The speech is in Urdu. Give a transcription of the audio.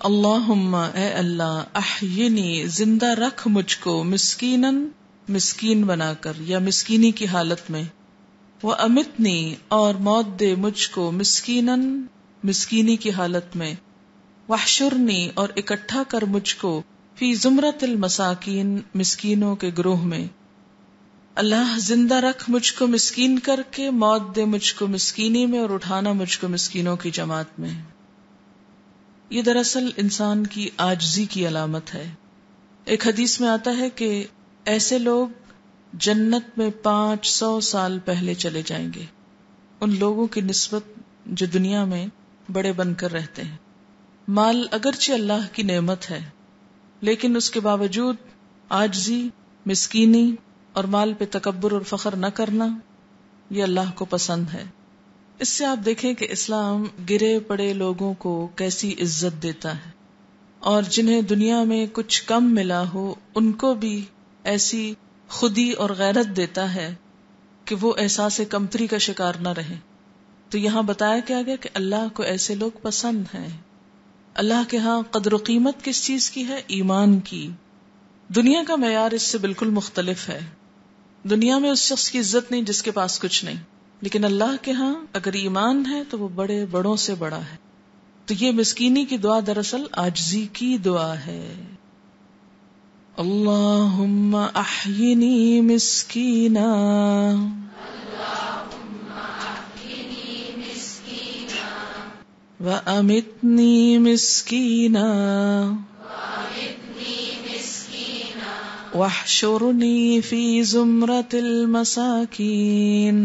اللہم اے اللہ احینی زندہ رکھ مجھ کو مسکینن مسکین بنا کر یا مسکینی کی حالت میں۔ وہ امتنی اور موت دے مجھ کو مسکینن مسکینی کی حالت میں۔ وحشرنی اور اکٹھا کر مجھ کو فی زمرت المساکین مسکینوں کے گروہ میں۔ اللہ، زندہ رکھ مجھ کو مسکین کر کے موت دے مجھ کو مسکینی میں اور اٹھانا مجھ کو مسکینوں کی جماعت میں۔ یہ دراصل انسان کی آجزی کی علامت ہے۔ ایک حدیث میں آتا ہے کہ ایسے لوگ جنت میں پانچ سو سال پہلے چلے جائیں گے۔ ان لوگوں کی نسبت جو دنیا میں بڑے بن کر رہتے ہیں۔ مال اگرچہ اللہ کی نعمت ہے، لیکن اس کے باوجود آجزی، مسکینی اور مال پہ تکبر اور فخر نہ کرنا یہ اللہ کو پسند ہے۔ اس سے آپ دیکھیں کہ اسلام گرے پڑے لوگوں کو کیسی عزت دیتا ہے اور جنہیں دنیا میں کچھ کم ملا ہو، ان کو بھی ایسی خودی اور غیرت دیتا ہے کہ وہ احساس کمتری کا شکار نہ رہے تو یہاں بتایا کیا گیا کہ اللہ کو ایسے لوگ پسند ہیں۔ اللہ کے ہاں قدر و قیمت کس چیز کی ہے؟ ایمان کی۔ دنیا کا معیار اس سے بالکل مختلف ہے۔ دنیا میں اس شخص کی عزت نہیں جس کے پاس کچھ نہیں۔ لیکن اللہ کے ہاں اگر ایمان ہے تو وہ بڑے بڑوں سے بڑا ہے۔ تو یہ مسکینی کی دعا دراصل آجزی کی دعا ہے۔ اللہ احینی مسکینا۔ و امتنی مسکینا۔ واحشرني في زمرة المساكين.